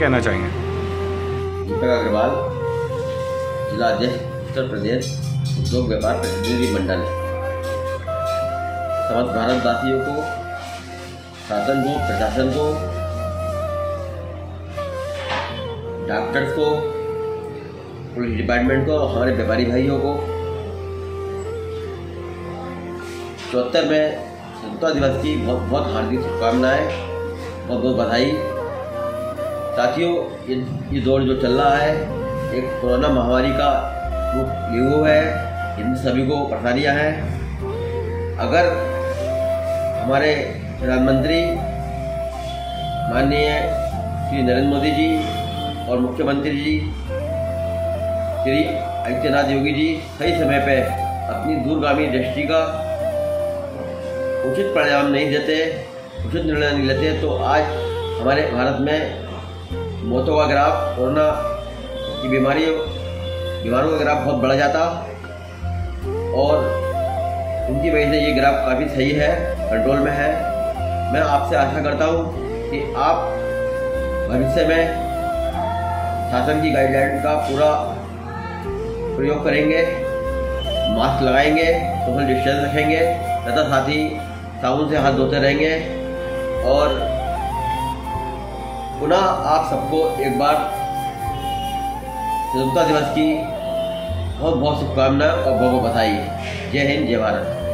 कहना चाहेंगे। दीपक अग्रवाल, जिला अध्यक्ष, उत्तर प्रदेश, उद्योग व्यापार प्रतिनिधि मंडल। समस्त भारतवासियों को, शासन को, प्रशासन को, डॉक्टर्स को, पुलिस डिपार्टमेंट को, हमारे व्यापारी भाइयों को। चौहत्तर में स्वतंत्रता दिवस की बहुत बहुत हार्दिक शुभकामनाएँ बहुत बहुत बधाई। साथियों, ये ये दौर जो चल रहा है, एक कोरोना महामारी का रूप लिए हुआ है, इन सभी को परेशानियाँ हैं। अगर हमारे प्रधानमंत्री, माननीय श्री नरेंद्र मोदी जी और मुख्यमंत्री जी, श्री आदित्यनाथ योगी जी, सही समय पे अपनी दूरगामी दृष्टि का उचित परिणाम नहीं देते, उचित निर्णय नहीं लेते तो आज हमारे भारत में मौतों का ग्राफ, कोरोना की बीमारियों बीमारों का ग्राफ बहुत बढ़ जाता। और उनकी वजह से ये ग्राफ काफ़ी सही है, कंट्रोल में है। मैं आपसे आशा करता हूँ कि आप भविष्य में शासन की गाइडलाइन का पूरा प्रयोग करेंगे मास्क लगाएँगे सोशल डिस्टेंस रखेंगे, तथा साथ ही साबुन से हाथ धोते रहेंगे। और पुनः आप सबको एक बार स्वतंत्रता दिवस की बहुत बहुत शुभकामनाएँ और बहुत बधाई। जय हिंद, जय भारत।